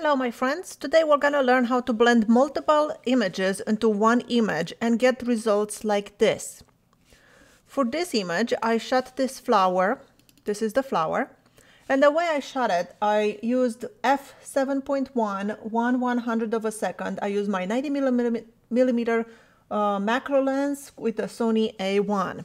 Hello my friends, today we're gonna learn how to blend multiple images into one image and get results like this. For this image I shot this flower, this is the flower, and the way I shot it, I used f7.1, 1 100 of a second. I used my 90 millimeter uh, macro lens with a Sony A1.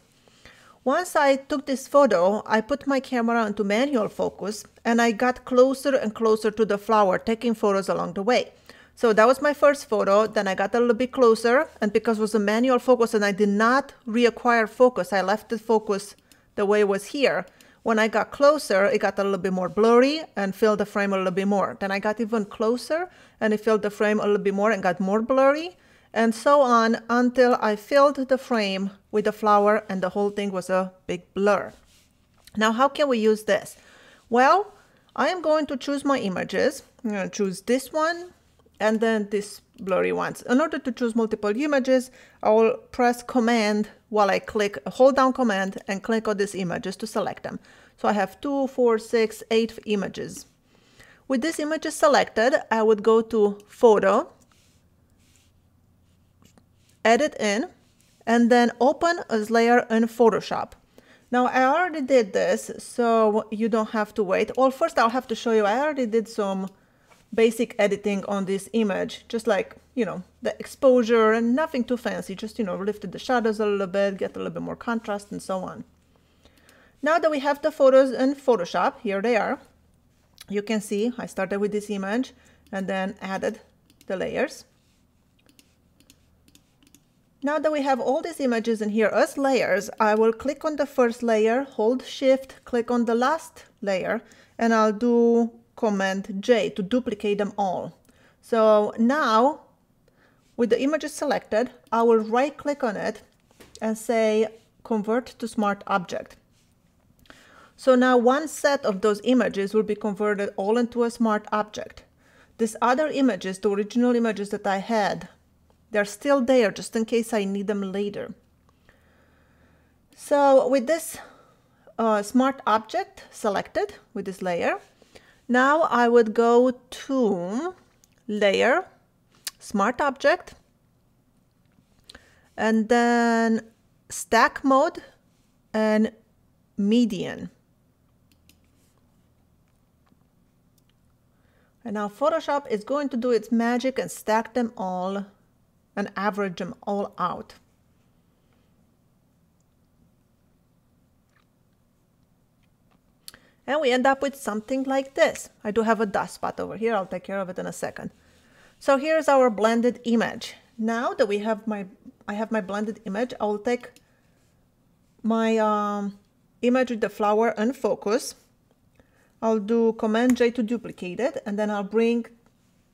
Once I took this photo, I put my camera into manual focus and I got closer and closer to the flower, taking photos along the way. So that was my first photo. Then I got a little bit closer and because it was a manual focus and I did not reacquire focus, I left the focus the way it was here. When I got closer, it got a little bit more blurry and filled the frame a little bit more. Then I got even closer and it filled the frame a little bit more and got more blurry and so on until I filled the frame with the flower and the whole thing was a big blur. Now, how can we use this? Well, I am going to choose my images. I'm going to choose this one and then this blurry ones. In order to choose multiple images, I will press Command while I click, hold down Command and click on these images to select them. So I have two, four, six, eight images. With these images selected, I would go to Photo edit in, and then open as layer in Photoshop. Now I already did this, so you don't have to wait. Well, first I'll have to show you, I already did some basic editing on this image, just like, you know, the exposure and nothing too fancy, just, you know, lifted the shadows a little bit, get a little bit more contrast and so on. Now that we have the photos in Photoshop, here they are, you can see I started with this image and then added the layers. Now that we have all these images in here as layers, I will click on the first layer, hold shift, click on the last layer, and I'll do command J to duplicate them all. So now with the images selected, I will right click on it and say convert to smart object. So now one set of those images will be converted all into a smart object. These other images, the original images that I had, they're still there just in case I need them later. So with this uh, smart object selected with this layer, now I would go to layer, smart object, and then stack mode and median. And now Photoshop is going to do its magic and stack them all and average them all out. And we end up with something like this. I do have a dust spot over here. I'll take care of it in a second. So here's our blended image. Now that we have my, I have my blended image, I'll take my um, image with the flower and focus. I'll do Command J to duplicate it, and then I'll bring,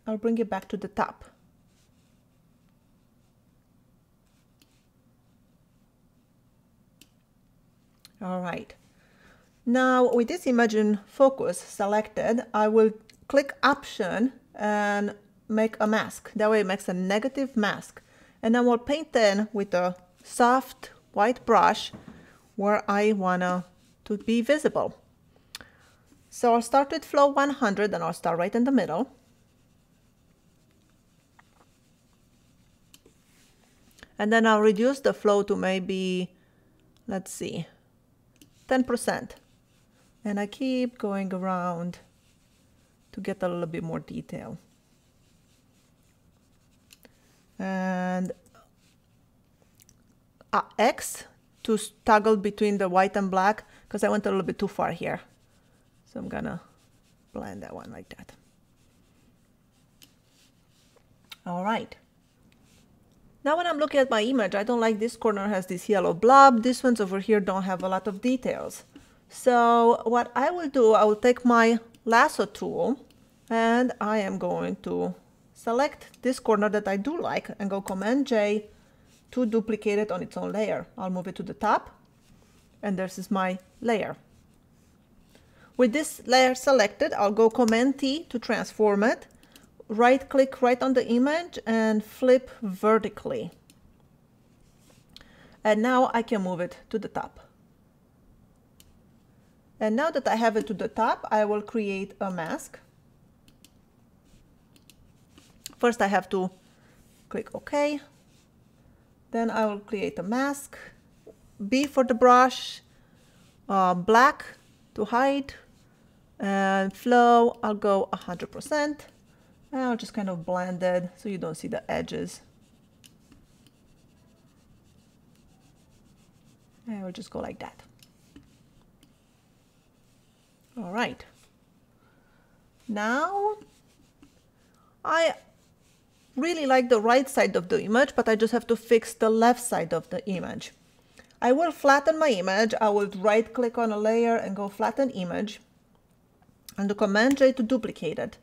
I'll bring it back to the top. All right. Now with this image in focus selected, I will click option and make a mask. That way it makes a negative mask. And then we'll paint in with a soft white brush where I wanna to be visible. So I'll start with flow 100 and I'll start right in the middle. And then I'll reduce the flow to maybe, let's see, 10%. And I keep going around to get a little bit more detail. And uh, X to toggle between the white and black because I went a little bit too far here. So I'm gonna blend that one like that. All right. Now when I'm looking at my image, I don't like this corner has this yellow blob. This ones over here don't have a lot of details. So what I will do, I will take my lasso tool and I am going to select this corner that I do like and go Command J to duplicate it on its own layer. I'll move it to the top and this is my layer. With this layer selected, I'll go Command T to transform it right click right on the image and flip vertically. And now I can move it to the top. And now that I have it to the top, I will create a mask. First I have to click OK. Then I will create a mask. B for the brush, uh, black to hide, and flow, I'll go 100%. I'll just kind of blend it so you don't see the edges. And we'll just go like that. All right. Now, I really like the right side of the image, but I just have to fix the left side of the image. I will flatten my image. I will right click on a layer and go flatten image and the command J to duplicate it.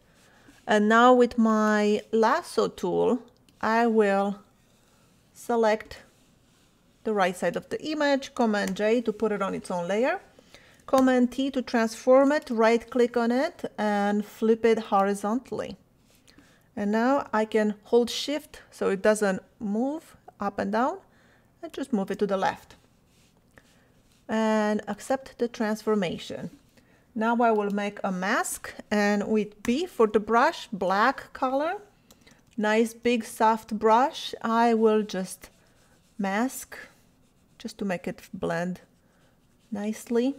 And now with my lasso tool, I will select the right side of the image, Command J to put it on its own layer, Command T to transform it, right click on it and flip it horizontally. And now I can hold shift so it doesn't move up and down and just move it to the left. And accept the transformation. Now I will make a mask and with B for the brush, black color, nice big soft brush, I will just mask just to make it blend nicely.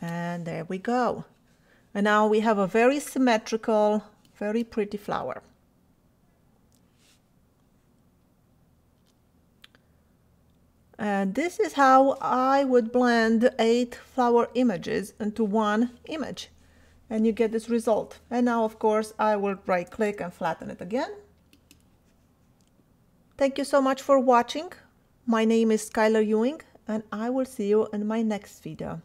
And there we go. And now we have a very symmetrical, very pretty flower. And this is how I would blend eight flower images into one image. And you get this result. And now, of course, I will right click and flatten it again. Thank you so much for watching. My name is Skyler Ewing and I will see you in my next video.